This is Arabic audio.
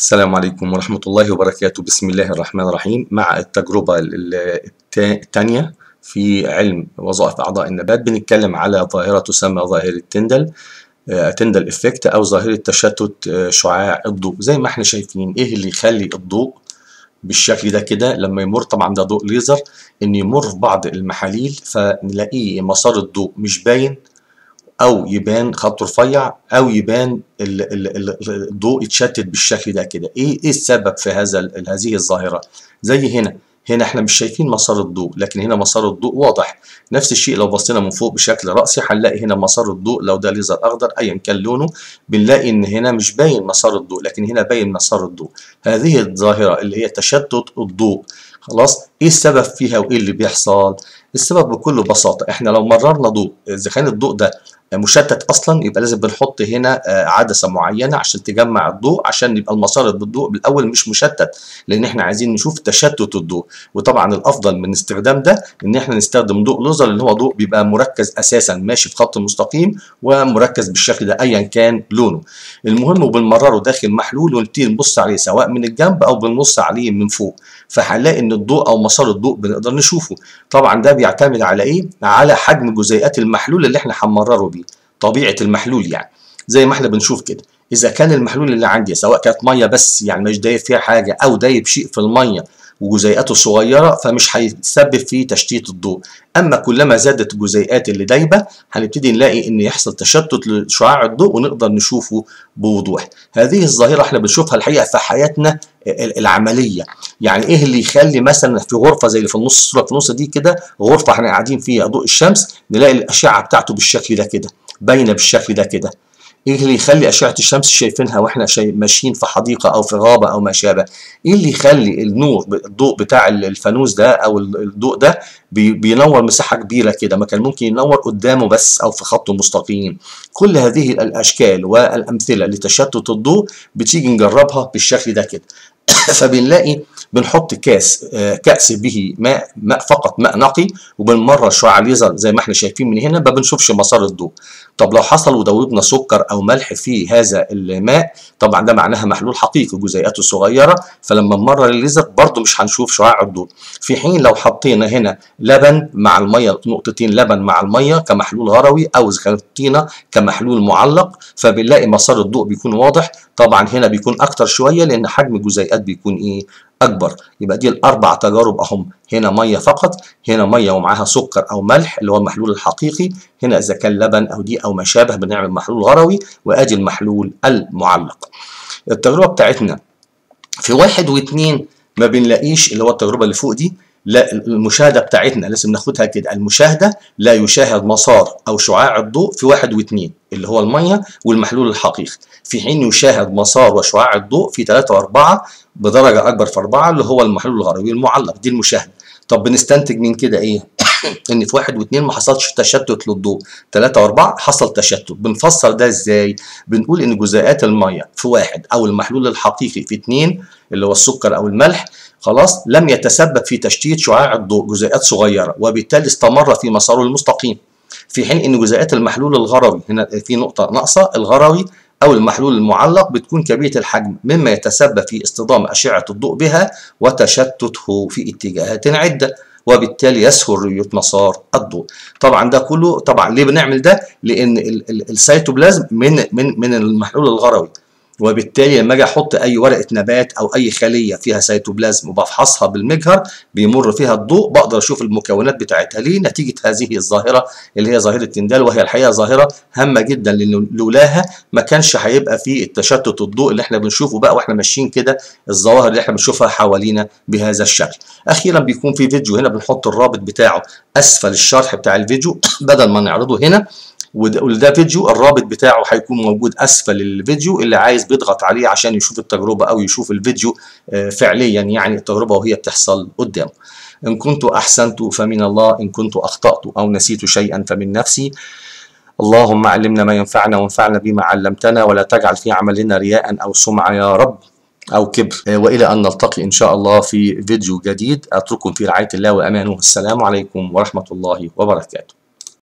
السلام عليكم ورحمة الله وبركاته. بسم الله الرحمن الرحيم. مع التجربة الثانية في علم وظائف أعضاء النبات بنتكلم على ظاهرة تسمى ظاهرة تندل تندل إفكت أو ظاهرة تشتت شعاع الضوء. زي ما إحنا شايفين إيه اللي يخلي الضوء بالشكل ده كده؟ لما يمر طبعا ده ضوء ليزر ان يمر في بعض المحاليل فنلاقيه مسار الضوء مش باين أو يبان خط رفيع أو يبان الضوء يتشتت بالشكل ده كده. إيه إيه السبب في هذا هذه الظاهرة؟ زي هنا. هنا إحنا مش شايفين مسار الضوء لكن هنا مسار الضوء واضح. نفس الشيء لو بصينا من فوق بشكل رأسي هنلاقي هنا مسار الضوء لو ده ليزر أخضر ايا كان لونه بنلاقي إن هنا مش باين مسار الضوء لكن هنا باين مسار الضوء. هذه الظاهرة اللي هي تشتت الضوء. خلاص؟ إيه السبب فيها وإيه اللي بيحصل؟ السبب بكل بساطة إحنا لو مررنا ضوء إذا كان الضوء ده مشتت أصلا يبقى لازم بنحط هنا عدسة معينة عشان تجمع الضوء عشان يبقى المسار بالضوء بالاول مش مشتت لأن إحنا عايزين نشوف تشتت الضوء. وطبعا الأفضل من استخدام ده إن إحنا نستخدم ضوء ليزر اللي هو ضوء بيبقى مركز أساسا ماشي في خط مستقيم ومركز بالشكل ده ايا كان لونه. المهم وبنمرره داخل محلول ونبتدي نبص عليه سواء من الجنب أو بنبص عليه من فوق. فهنلاقي إن الضوء أو مسار الضوء بنقدر نشوفه. طبعا ده بيعتمد على إيه؟ على حجم جزيئات المحلول اللي إحنا هنمرره بيه طبيعة المحلول يعني. زي ما إحنا بنشوف كده. إذا كان المحلول اللي عندي سواء كانت مية بس يعني مش دايب فيها حاجة أو دايب شيء في المية وجزيئاته صغيرة فمش هيسبب في تشتيت الضوء. أما كلما زادت الجزيئات اللي دايبة هنبتدي نلاقي إن يحصل تشتت لشعاع الضوء ونقدر نشوفه بوضوح. هذه الظاهرة إحنا بنشوفها الحقيقة في حياتنا العملية. يعني إيه اللي يخلي مثلا في غرفة زي اللي في النص الصورة في النص دي كده غرفة إحنا قاعدين فيها ضوء الشمس نلاقي الأشعة بتاعته بالشكل ده كده باينة بالشكل ده كده. إيه اللي يخلي أشعة الشمس شايفينها وإحنا شايف ماشيين في حديقة أو في غابة أو ما شابه؟ إيه اللي يخلي النور الضوء بتاع الفانوس ده أو الضوء ده بينور مساحة كبيرة كده ما كان ممكن ينور قدامه بس أو في خط مستقيم. كل هذه الأشكال والأمثلة لتشتت الضوء بتيجي نجربها بالشكل ده كده. فبنلاقي بنحط كاس كأس به ماء ماء فقط ماء نقي. وبنمرر شعاع ليزر زي ما إحنا شايفين من هنا ما بنشوفش مسار الضوء. طب لو حصل ودوبنا سكر أو ملح في هذا الماء طبعا ده معناها محلول حقيقي جزيئاته صغيرة. فلما نمرر الليزر برضو مش هنشوف شعاع الضوء. في حين لو حطينا هنا لبن مع المية نقطتين لبن مع المية كمحلول غروي أو طينه كمحلول معلق فبنلاقي مسار الضوء بيكون واضح. طبعا هنا بيكون أكتر شوية لأن حجم الجزيئات بيكون إيه؟ أكبر. يبقى دي الأربع تجارب أهم. هنا مية فقط هنا مية ومعاها سكر أو ملح اللي هو المحلول الحقيقي هنا إذا كان لبن أو دي أو ما شابه بنعمل محلول غروي وآدي المحلول المعلق. التجربة بتاعتنا في واحد واثنين ما بنلاقيش اللي هو التجربة اللي فوق دي لا المشاهدة بتاعتنا لازم ناخدها كده. المشاهدة لا يشاهد مسار أو شعاع الضوء في واحد واثنين اللي هو المية والمحلول الحقيقي. في حين يشاهد مسار وشعاع الضوء في ثلاثة وأربعة بدرجة أكبر في أربعة اللي هو المحلول الغروي المعلق. دي المشاهدة. طب بنستنتج من كده إيه؟ إن في واحد واثنين ما حصلش تشتت للضوء. ثلاثة وأربعة حصل تشتت. بنفسر ده إزاي؟ بنقول إن جزيئات المية في واحد أو المحلول الحقيقي في اثنين اللي هو السكر أو الملح خلاص لم يتسبب في تشتيت شعاع الضوء جزيئات صغيرة وبالتالي استمر في مساره المستقيم. في حين إن جزيئات المحلول الغروي هنا في نقطة ناقصة الغروي أو المحلول المعلق بتكون كبيرة الحجم مما يتسبب في اصطدام أشعة الضوء بها وتشتته في اتجاهات عدة. وبالتالي يسهل رؤية مسار الضوء. طبعا ده كله طبعا ليه بنعمل ده؟ لأن السيتوبلازم من من من المحلول الغروي. وبالتالي لما أجي أحط أي ورقة نبات أو أي خلية فيها سيتوبلازم وبفحصها بالمجهر بيمر فيها الضوء بقدر أشوف المكونات بتاعتها. ليه؟ نتيجة هذه الظاهرة اللي هي ظاهرة تندال وهي الحقيقة ظاهرة هامة جدا لأن لولاها ما كانش هيبقى في التشتت الضوء اللي إحنا بنشوفه بقى وإحنا ماشيين كده الظواهر اللي إحنا بنشوفها حوالينا بهذا الشكل. أخيرا بيكون في فيديو هنا بنحط الرابط بتاعه أسفل الشرح بتاع الفيديو. بدل ما نعرضه هنا وده فيديو الرابط بتاعه هيكون موجود أسفل الفيديو اللي عايز بيضغط عليه عشان يشوف التجربة أو يشوف الفيديو فعليا يعني التجربة وهي بتحصل قدامه. إن كنت احسنت فمن الله إن كنت اخطات أو نسيت شيئا فمن نفسي. اللهم علمنا ما ينفعنا وانفعنا بما علمتنا ولا تجعل في عملنا رياء أو سمعه يا رب أو كبر. وإلى أن نلتقي إن شاء الله في فيديو جديد. أترككم في رعاية الله وأمانه السلام عليكم ورحمة الله وبركاته.